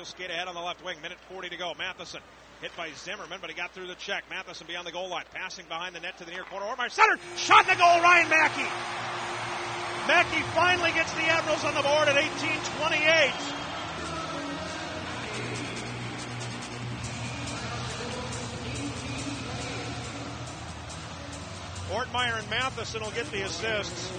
He'll skate ahead on the left wing. Minute 40 to go. Matheson hit by Zimmerman, but he got through the check. Matheson beyond the goal line. Passing behind the net to the near corner. Ortmeyer center Shot the goal. Ryan Maki. Maki finally gets the Admirals on the board at 1828. Ortmeyer and Matheson will get the assists.